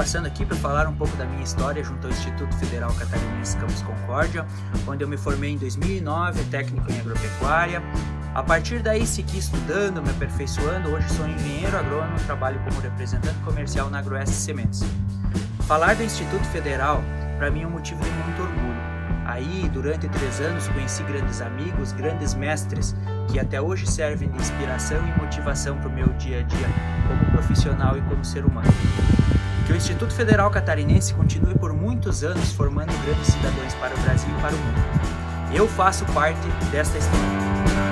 passando aqui para falar um pouco da minha história junto ao Instituto Federal Catarinense Campus Concórdia, onde eu me formei em 2009, técnico em agropecuária. A partir daí, segui estudando, me aperfeiçoando. Hoje sou engenheiro agrônomo, trabalho como representante comercial na AgroS Sementes. Falar do Instituto Federal, para mim, é um motivo de muito orgulho. Aí, durante três anos, conheci grandes amigos, grandes mestres, que até hoje servem de inspiração e motivação para o meu dia a dia como profissional e como ser humano. Que o Instituto Federal Catarinense continue por muitos anos formando grandes cidadãos para o Brasil e para o mundo. Eu faço parte desta história.